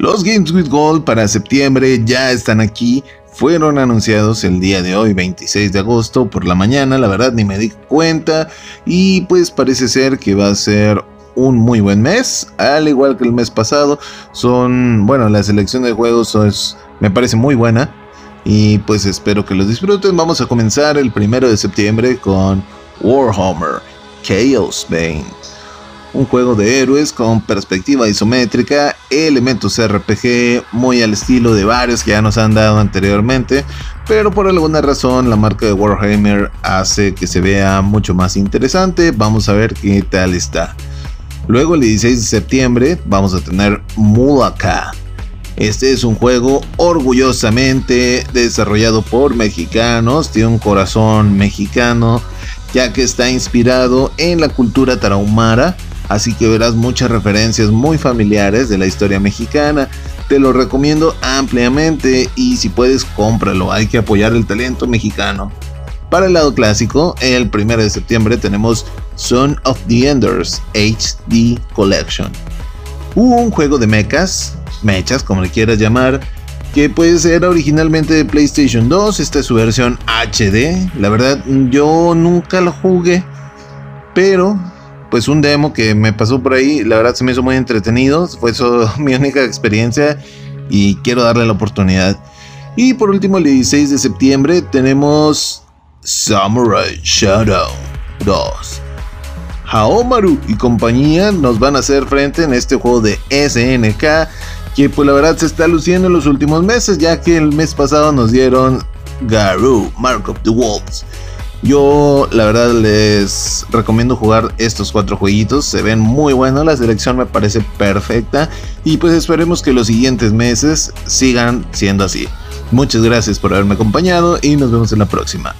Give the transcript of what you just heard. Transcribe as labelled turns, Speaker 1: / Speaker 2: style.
Speaker 1: Los Games with Gold para septiembre ya están aquí. Fueron anunciados el día de hoy, 26 de agosto, por la mañana. La verdad ni me di cuenta. Y pues parece ser que va a ser un muy buen mes. Al igual que el mes pasado. Son, bueno, la selección de juegos me parece muy buena. Y pues espero que los disfruten. Vamos a comenzar el primero de septiembre con Warhammer Chaos Bane un juego de héroes con perspectiva isométrica, elementos RPG muy al estilo de varios que ya nos han dado anteriormente, pero por alguna razón la marca de Warhammer hace que se vea mucho más interesante, vamos a ver qué tal está. Luego el 16 de septiembre vamos a tener Mulaka. Este es un juego orgullosamente desarrollado por mexicanos, tiene un corazón mexicano, ya que está inspirado en la cultura tarahumara así que verás muchas referencias muy familiares de la historia mexicana. Te lo recomiendo ampliamente y si puedes cómpralo, hay que apoyar el talento mexicano. Para el lado clásico, el 1 de septiembre tenemos Son of the Enders HD Collection. Un juego de mechas, mechas como le quieras llamar, que puede ser originalmente de PlayStation 2, esta es su versión HD. La verdad, yo nunca lo jugué, pero pues un demo que me pasó por ahí, la verdad se me hizo muy entretenido, fue eso mi única experiencia y quiero darle la oportunidad. Y por último, el 16 de septiembre tenemos Samurai Shadow 2. Haomaru y compañía nos van a hacer frente en este juego de SNK que pues la verdad se está luciendo en los últimos meses ya que el mes pasado nos dieron Garou, Mark of the Wolves yo la verdad les recomiendo jugar estos cuatro jueguitos, se ven muy buenos, la selección me parece perfecta y pues esperemos que los siguientes meses sigan siendo así. Muchas gracias por haberme acompañado y nos vemos en la próxima.